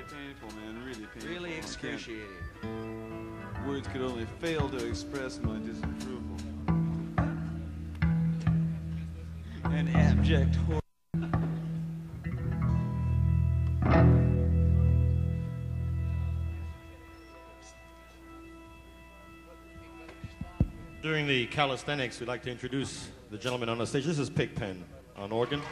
really painful, man. Really painful. Really excruciating. Words could only fail to express my disapproval. An abject horror. During the calisthenics, we'd like to introduce the gentleman on the stage. This is Pigpen on organ.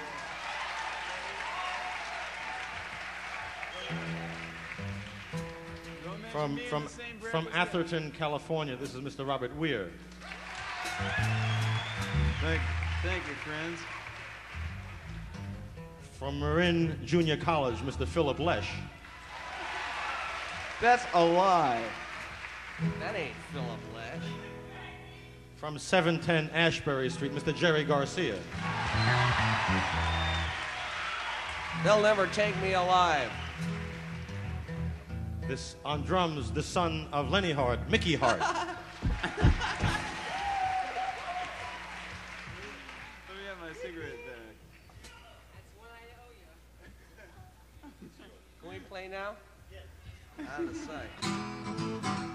From, from, from Atherton, California, this is Mr. Robert Weir. Thank, thank you, friends. From Marin Junior College, Mr. Philip Lesh. That's a lie. That ain't Philip Lesh. From 710 Ashbury Street, Mr. Jerry Garcia. They'll never take me alive. This on drums, the son of Lenny Hart, Mickey Hart. Let me have my cigarette back. That's what I owe you. Can we play now? Out of sight.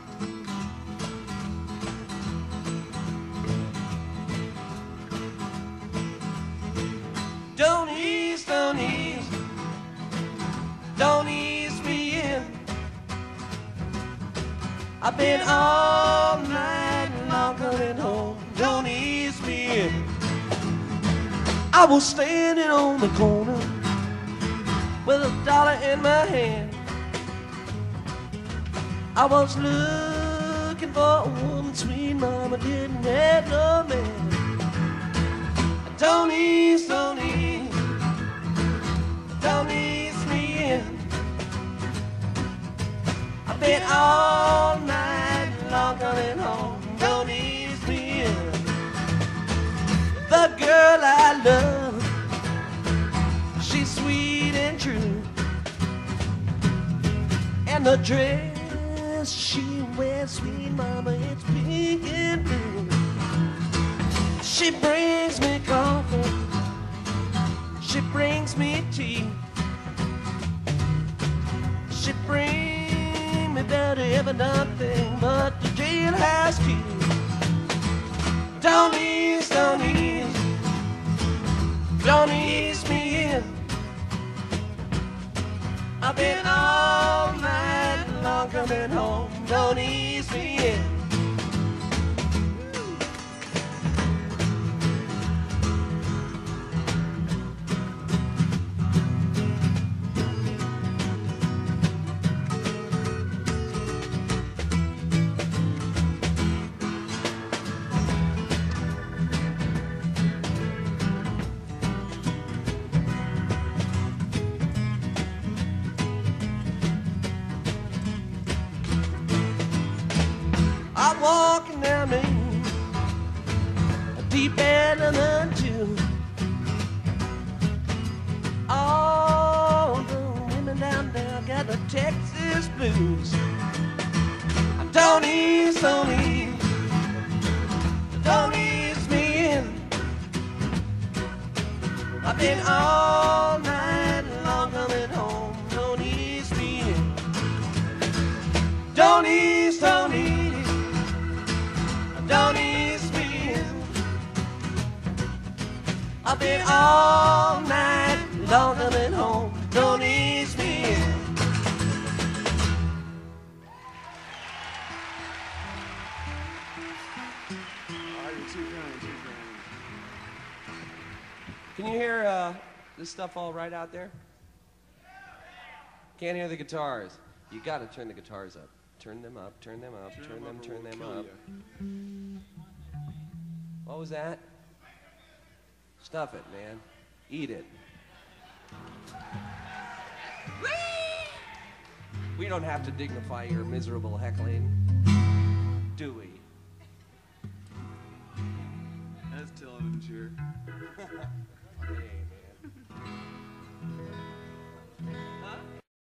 I've been all night long coming home. Don't ease me in. I was standing on the corner with a dollar in my hand. I was looking for a woman, sweet mama didn't have no man. Don't ease, don't ease, don't ease me in. I've been all love, she's sweet and true. And the dress she wears, sweet mama, it's pink and blue. She brings me coffee, she brings me tea. She brings me better ever nothing but the jailhouse key. Don't ease, don't ease, don't ease me in. I've been all night long coming home. Don't ease me in. I'm walking down a deep end of the two. All the women down there got the Texas blues. Don't ease, don't ease, don't ease me in. I've been all night I've been all night long coming home. Don't ease me in. You're too kind, too kind. Can you hear uh, this stuff all right out there? Can't hear the guitars. You got to turn the guitars up. Turn them up. Turn them up. Turn, them. up Turn we'll them up. ya. What was that? Stuff it, man. Eat it. We don't have to dignify your miserable heckling, do we? That's telling sure.